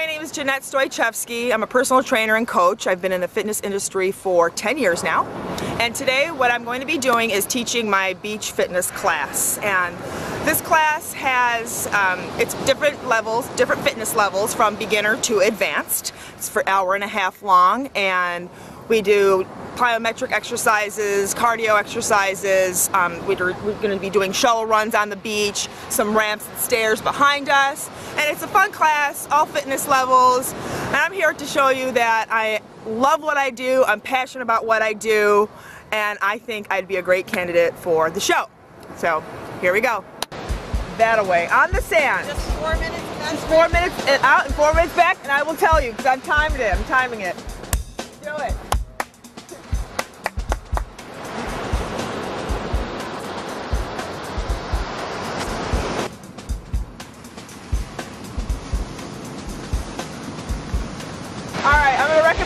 my name is Jeanette Stoychevsky. I'm a personal trainer and coach. I've been in the fitness industry for 10 years now. And today what I'm going to be doing is teaching my beach fitness class. And this class has, um, it's different levels, different fitness levels from beginner to advanced. It's for hour and a half long and we do plyometric exercises, cardio exercises. Um, we're, we're going to be doing shuttle runs on the beach, some ramps and stairs behind us. And it's a fun class, all fitness levels. And I'm here to show you that I love what I do, I'm passionate about what I do, and I think I'd be a great candidate for the show. So here we go. That away on the sand. Just four minutes. Just four minutes out and four minutes back, and I will tell you because I'm timing it. I'm timing it. Do it.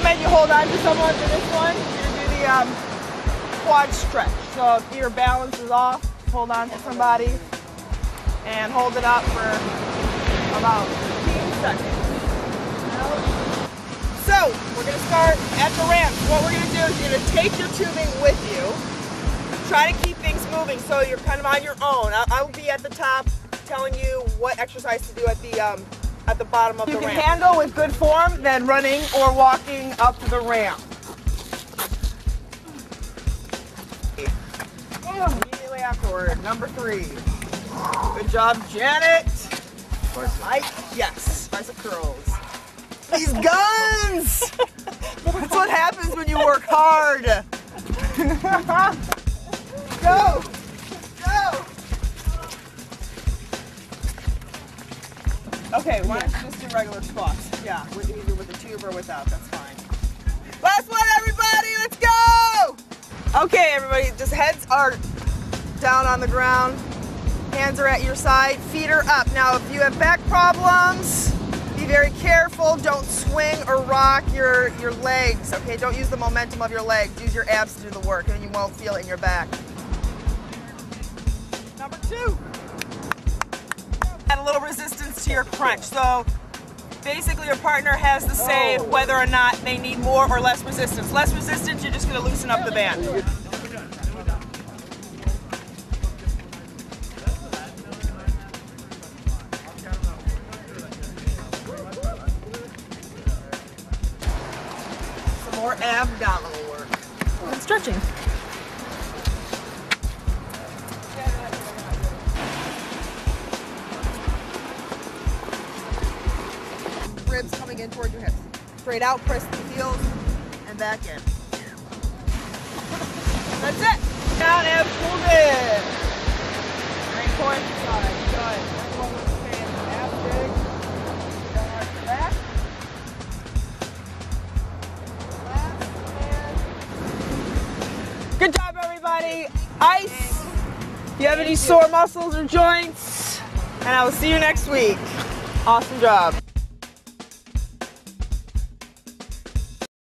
Recommend you hold on to someone for this one. You're to do the um, quad stretch. So if your balance is off, hold on to somebody and hold it up for about 15 seconds. So, we're going to start at the ramp. What we're going to do is you're to take your tubing with you. Try to keep things moving so you're kind of on your own. I'll, be at the top telling you what exercise to do at the um, at the bottom of you the ramp. You can handle with good form than running or walking up the ramp. Immediately afterward, number three. Good job, Janet. Mike, yes, bicep curls. These guns! That's what happens when you work hard. Go! Okay, why don't you just do regular squats? Yeah, with either with a tube or without, that's fine. Last one, everybody, let's go! Okay, everybody, just heads are down on the ground, hands are at your side, feet are up. Now, if you have back problems, be very careful. Don't swing or rock your, your legs, okay? Don't use the momentum of your legs. Use your abs to do the work, and you won't feel it in your back. Number two add a little resistance to your crunch. So basically your partner has to say oh. whether or not they need more or less resistance. Less resistance, you're just going to loosen up the band. Some more abdominal work. And stretching. Ribs coming in towards your hips. Straight out, press the heels, and back in. That's it. Down and pull it. Great core exercise. Good. Everyone was saying abs big. Don't arch your back. Good job, everybody. Ice. If you have any sore muscles or joints, and I will see you next week. Awesome job.